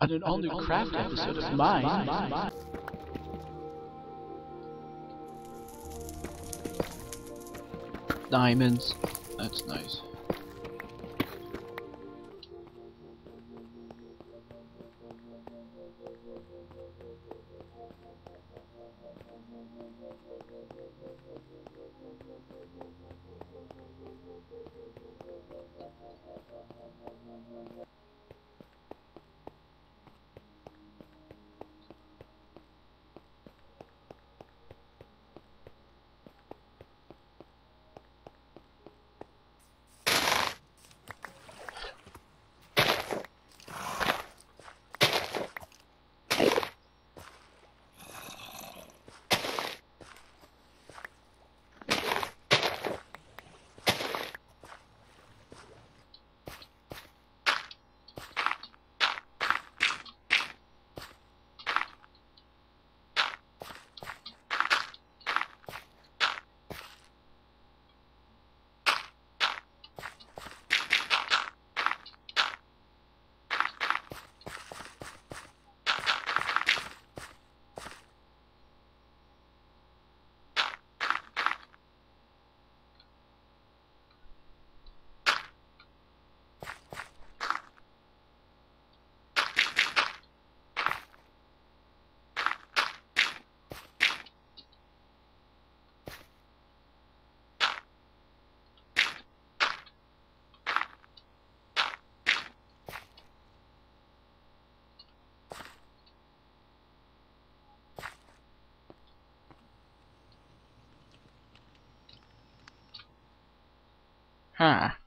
on an all-new craft episode of mine. Diamonds. That's nice. Huh.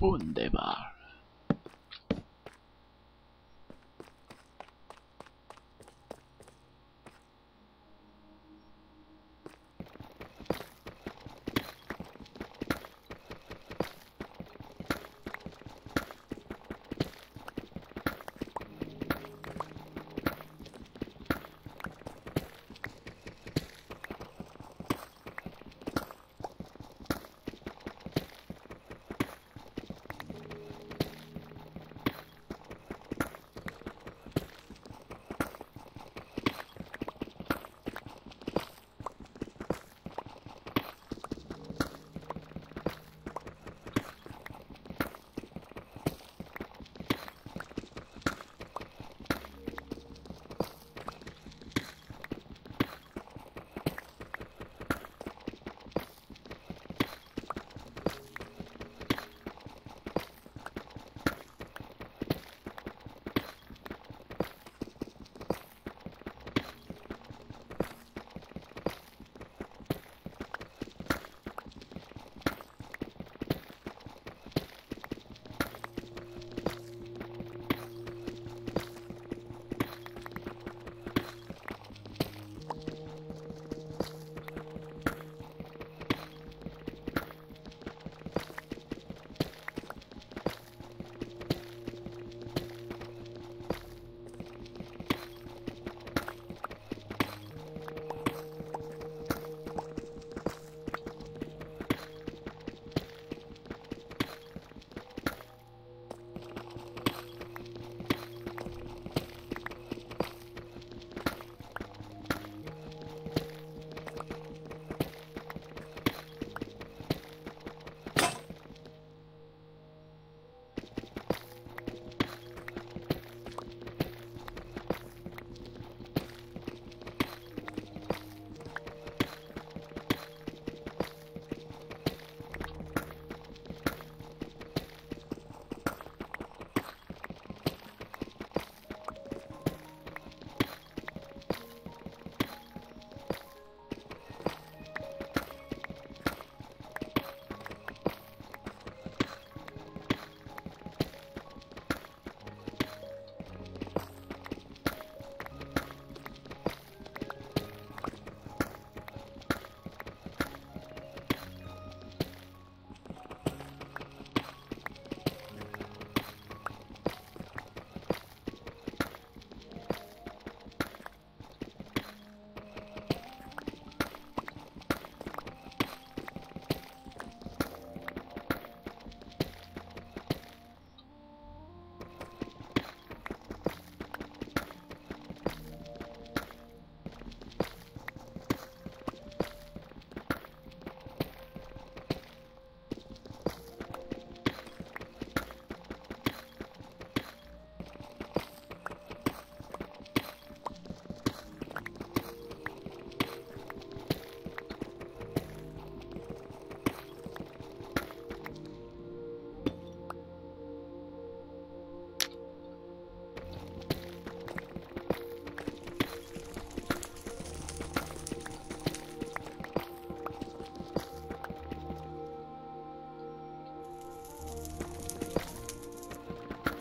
Wunderbar.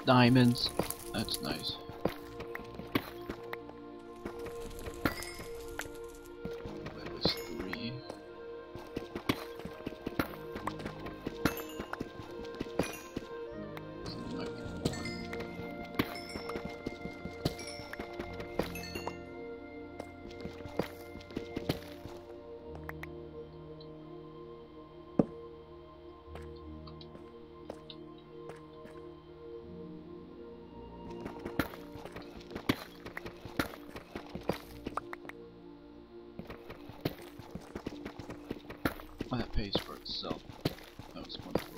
Diamonds. That's nice. That pays for itself. That was wonderful.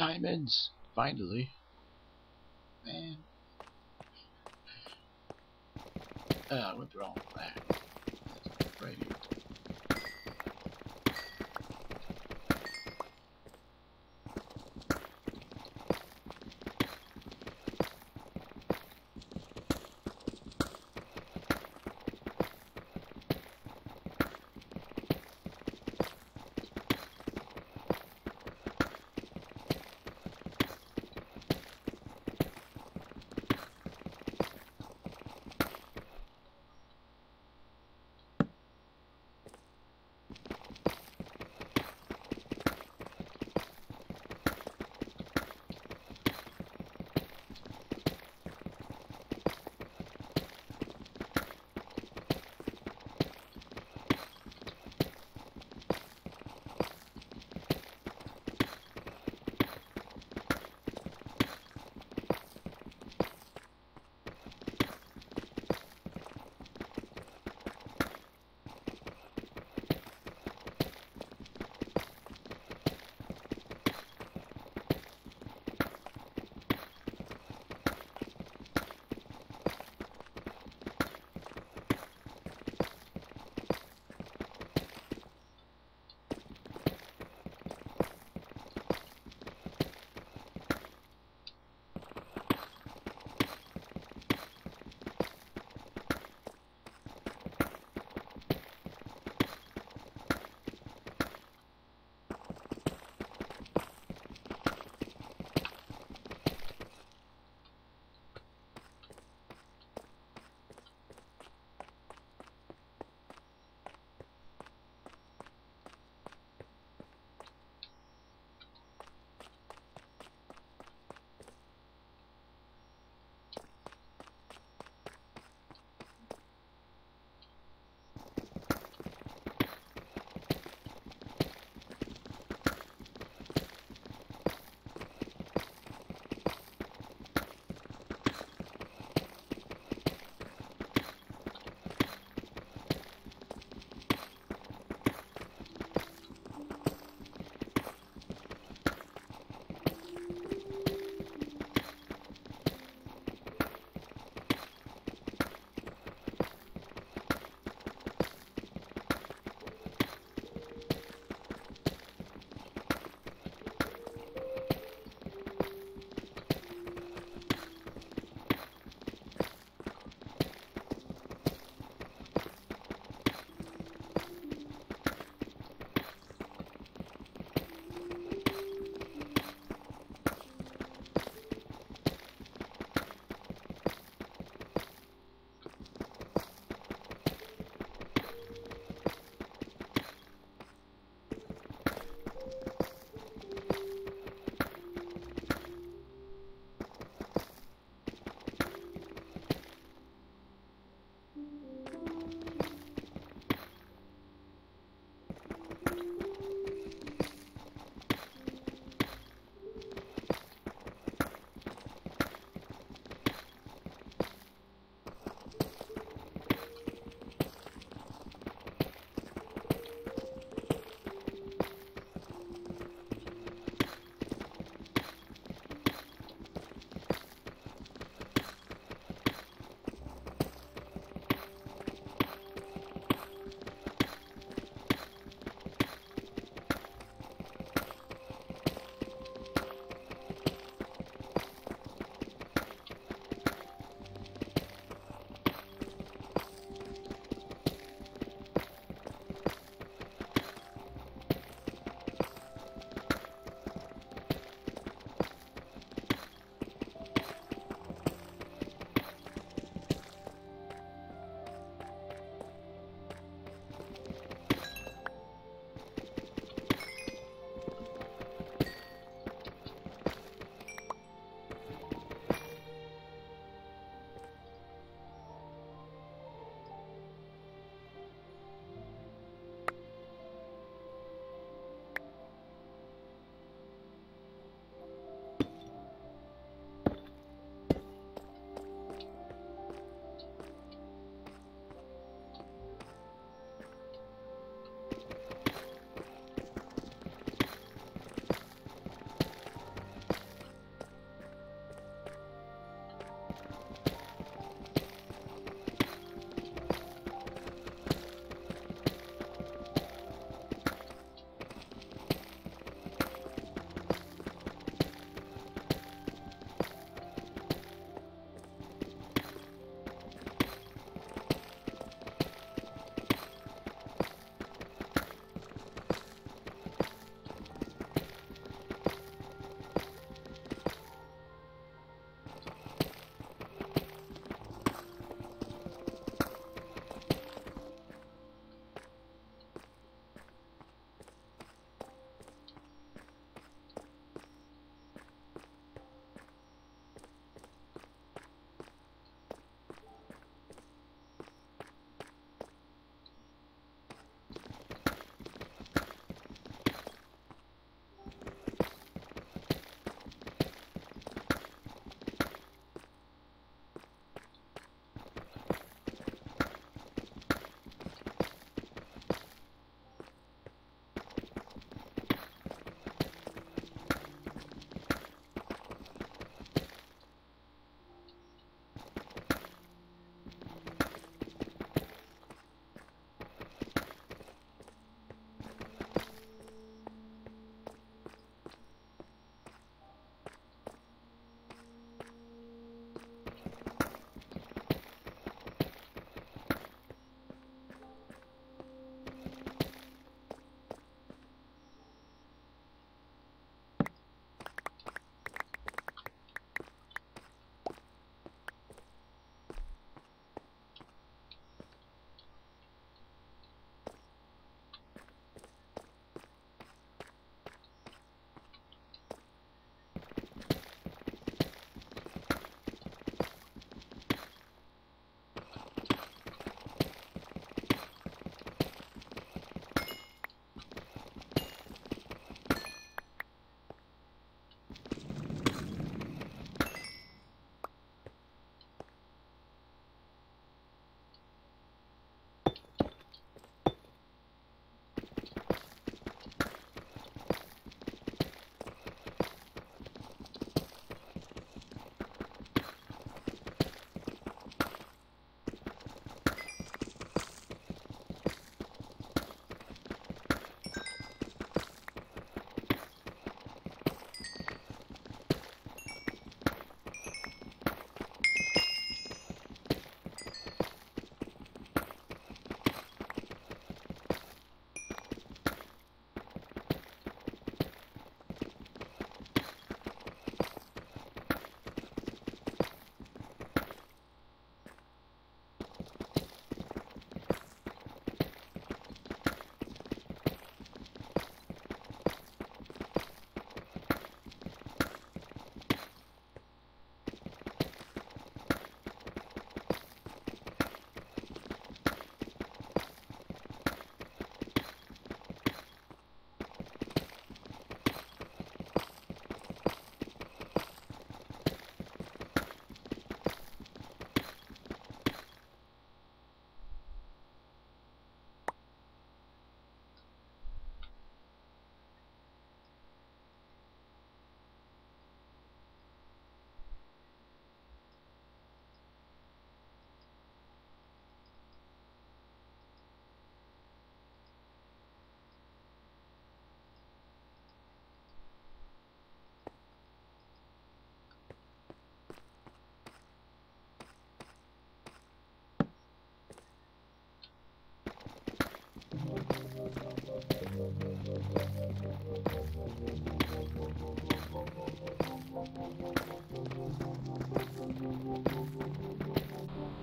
Diamonds! Finally. Man. Uh, went wrong way.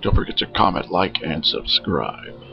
Don't forget to comment, like, and subscribe.